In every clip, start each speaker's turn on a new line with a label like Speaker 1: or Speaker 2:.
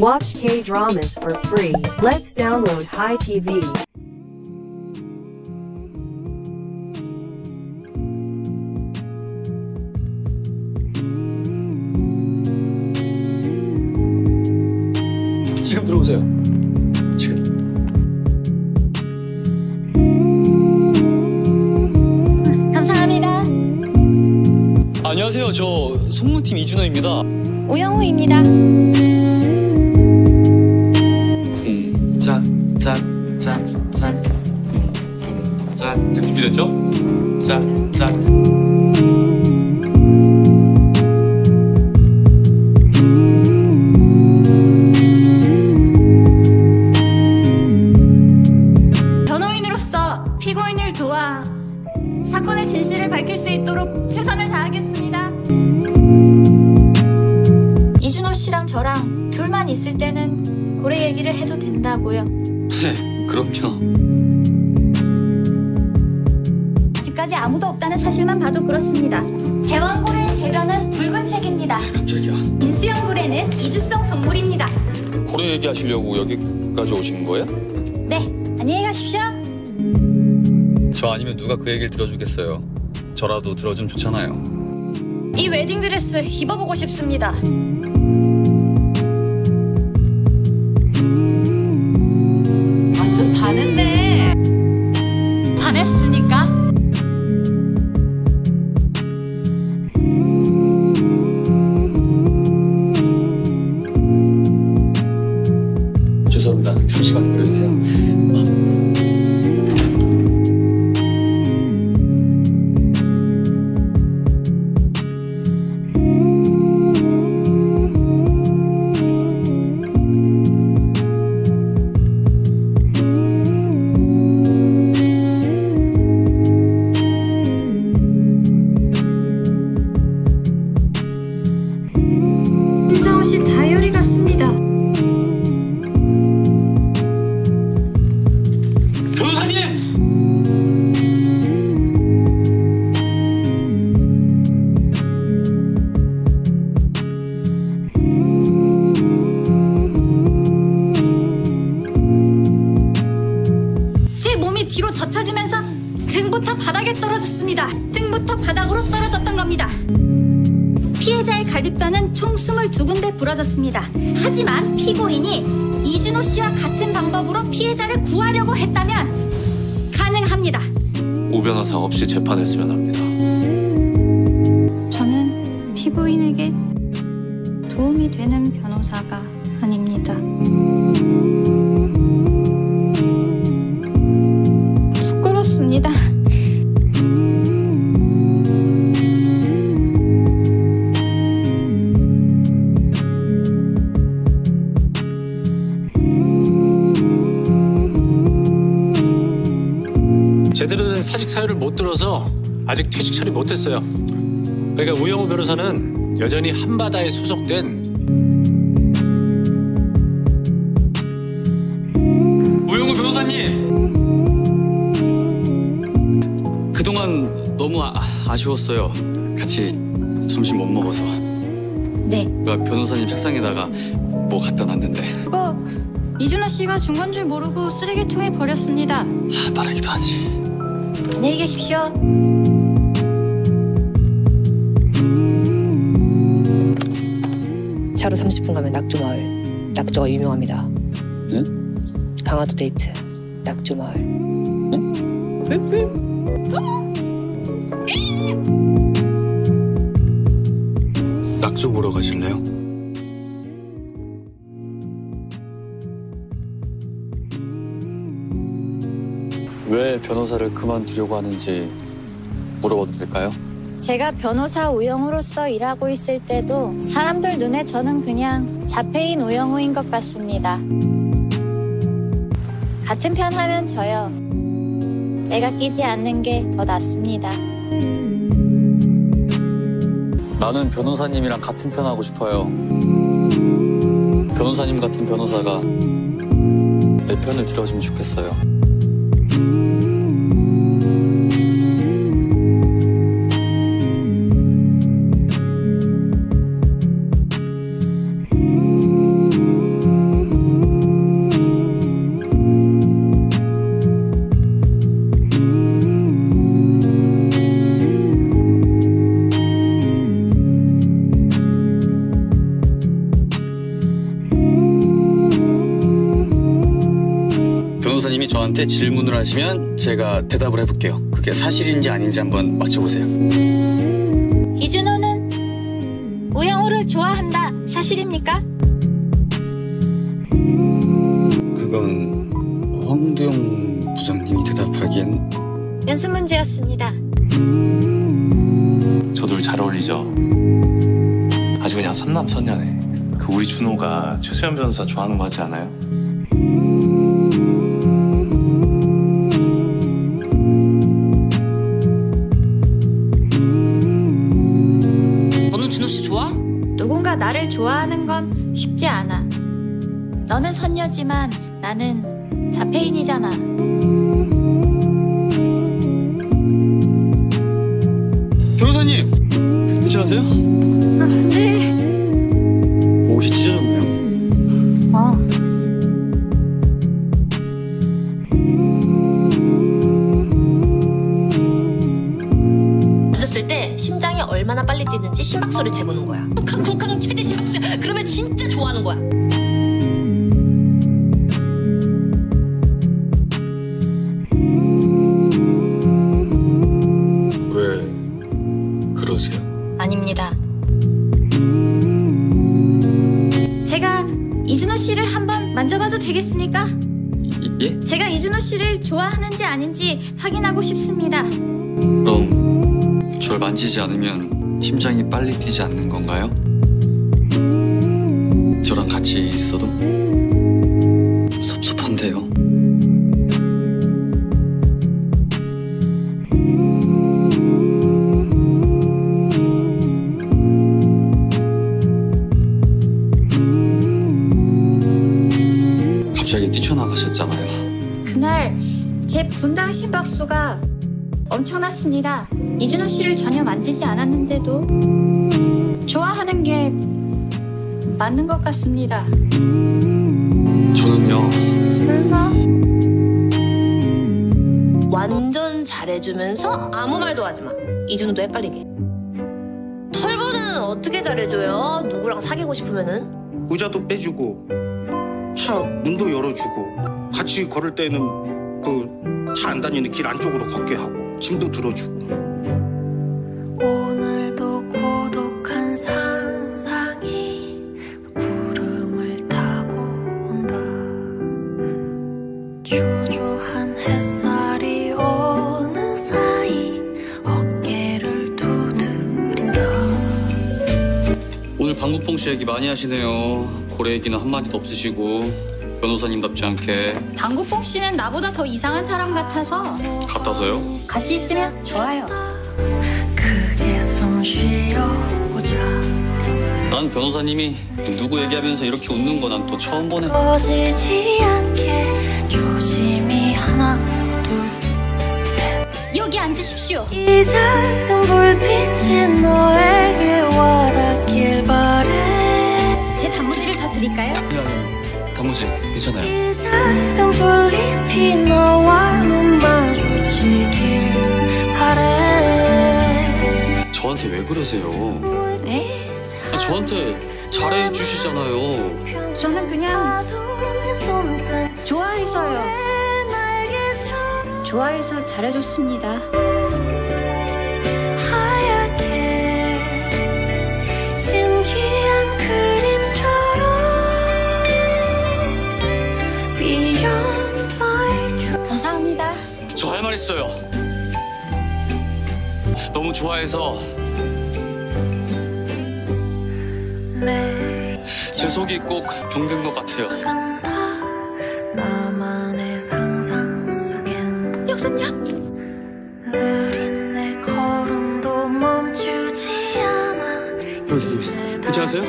Speaker 1: Watch K dramas for free. Let's download High TV.
Speaker 2: 지금 들어오세요. 지금.
Speaker 3: 감사합니다.
Speaker 2: 안녕하세요. 저 송무팀 이준호입니다.
Speaker 3: 오영우입니다.
Speaker 2: 짠, 짠, 짠, 짠, 짠. 이제 준비됐죠? 짠, 짠.
Speaker 3: 변호인으로서 피고인을 도와 사건의 진실을 밝힐 수 있도록 최선을 다하겠습니다. 이준호 씨랑 저랑 둘만 있을 때는 고래 얘기를 해도 된다고요.
Speaker 2: 네, 그럼요.
Speaker 3: 집까지 아무도 없다는 사실만 봐도 그렇습니다. 대왕고래의 대변은 붉은색입니다.
Speaker 2: 깜짝이야.
Speaker 3: 인수형고래는 이주성 동물입니다.
Speaker 2: 고래 얘기하시려고 여기까지 오신 거예요?
Speaker 3: 네, 안녕히 가십시오.
Speaker 2: 저 아니면 누가 그 얘기를 들어주겠어요. 저라도 들어주면 좋잖아요.
Speaker 3: 이 웨딩드레스 입어보고 싶습니다. 뒤로 젖혀지면서 등부터 바닥에 떨어졌습니다. 등부터 바닥으로 떨어졌던 겁니다. 피해자의 갈비뼈는 총 22군데 부러졌습니다. 하지만 피고인이 이준호 씨와 같은 방법으로 피해자를 구하려고 했다면 가능합니다.
Speaker 4: 오 변호사 없이 재판했으면 합니다.
Speaker 3: 저는 피고인에게 도움이 되는 변호사가 아닙니다.
Speaker 4: 제대로 된 사직 사유를 못 들어서 아직 퇴직 처리 못했어요. 그러니까 우영우 변호사는 여전히 한바다에 소속된
Speaker 2: 우영우 변호사님! 그동안 너무 아, 아쉬웠어요. 같이 점심 못 먹어서.
Speaker 3: 네.
Speaker 2: 그 변호사님 책상에다가 뭐 갖다 놨는데
Speaker 3: 그거 이준호 씨가 준 건 줄 모르고 쓰레기통에 버렸습니다.
Speaker 2: 아, 말하기도 하지.
Speaker 3: 안녕히 계십시오.
Speaker 5: 차로 30분 가면 낙조마을. 낙조가 유명합니다.
Speaker 2: 네?
Speaker 5: 강화도 데이트. 낙조마을.
Speaker 2: 낙조 보러 가실래요? 왜 변호사를 그만두려고 하는지 물어봐도 될까요?
Speaker 3: 제가 변호사 우영우로서 일하고 있을 때도 사람들 눈에 저는 그냥 자폐인 우영우인 것 같습니다. 같은 편 하면 져요. 내가 끼지 않는 게 더 낫습니다.
Speaker 2: 나는 변호사님이랑 같은 편 하고 싶어요. 변호사님 같은 변호사가 내 편을 들어주면 좋겠어요. 저한테 질문을 하시면 제가 대답을 해볼게요. 그게 사실인지 아닌지 한번 맞춰보세요.
Speaker 3: 이준호는 우영우를 좋아한다. 사실입니까?
Speaker 2: 그건 황도영 부장님이 대답하기엔
Speaker 3: 연습 문제였습니다.
Speaker 6: 저들 잘 어울리죠. 아주 그냥 선남선녀네. 그 우리 준호가 최수연 변호사 좋아하는 거 같지 않아요?
Speaker 3: 좋아하는 건 쉽지 않아. 너는 선녀지만 나는 자폐인이잖아.
Speaker 2: 변호사님 괜찮으세요? 네. 옷이 찢어졌네요.
Speaker 3: 어.
Speaker 7: 앉았을 때 심장이 얼마나 빨리 뛰는지 심박수를 재보는 거야. 좋아하는 거야.
Speaker 2: 왜 그러세요?
Speaker 3: 아닙니다. 제가 이준호 씨를 한번 만져봐도 되겠습니까?
Speaker 2: 이- 예?
Speaker 3: 제가 이준호 씨를 좋아하는지 아닌지 확인하고 싶습니다.
Speaker 2: 그럼 절 만지지 않으면 심장이 빨리 뛰지 않는 건가요? 같이 있어도 섭섭한데요. 갑자기 뛰쳐나가셨잖아요.
Speaker 3: 그날 제 분당 심박수가 엄청났습니다. 이준호 씨를 전혀 만지지 않았는데도 좋아하는 게 맞는 것 같습니다.
Speaker 2: 저는요.
Speaker 3: 설마
Speaker 7: 완전 잘해주면서 아무 말도 하지 마. 이준호도 헷갈리게. 털보는 어떻게 잘해줘요? 누구랑 사귀고 싶으면은?
Speaker 8: 의자도 빼주고 차 문도 열어주고 같이 걸을 때는 그 차 안 다니는 길 안쪽으로 걷게 하고 짐도 들어주고
Speaker 9: 초조한 햇살이 어느 사이 어깨를 두드린다
Speaker 2: 오늘 방구뽕 씨 얘기 많이 하시네요. 고래 얘기는 한마디도 없으시고 변호사님답지 않게
Speaker 3: 방구뽕 씨는 나보다 더 이상한 사람 같아서
Speaker 2: 같아서요.
Speaker 3: 같이 있으면 좋아요.
Speaker 2: 난 변호사님이 누구 얘기하면서 이렇게 웃는 거 난 또 처음 보네.
Speaker 9: 조심히 하나
Speaker 3: 여기 앉으십시오.
Speaker 9: 이 작은 불빛이 너에게 와닿길 바래
Speaker 3: 제 단무지를 더 드릴까요?
Speaker 2: 아니 아니 단무지 괜찮아요.
Speaker 9: 이 작은 불잎이 너와 눈 마주치길 바래
Speaker 2: 저한테 왜 그러세요?
Speaker 3: 네?
Speaker 2: 아, 저한테 잘해 주시잖아요.
Speaker 3: 저는 그냥 해서요.
Speaker 9: 날개처럼
Speaker 3: 좋아해서 잘해줬습니다. 감사합니다.
Speaker 2: 저 할 말 있어요. 너무 좋아해서
Speaker 9: 매일
Speaker 2: 제 속이 꼭 병든 것 같아요. 괜찮으세요?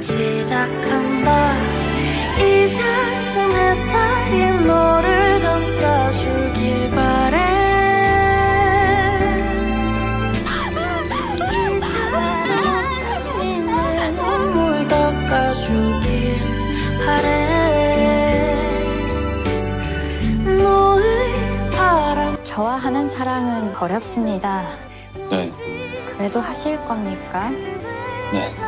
Speaker 9: 시작한다 이 작은 햇살이 너를 감싸주길 바래 이 작은 햇살이 내 눈물 닦아주길 바래 너의 바람
Speaker 3: 저와 하는 사랑은 어렵습니다.
Speaker 2: 네,
Speaker 3: 그래도 하실 겁니까?
Speaker 2: 네.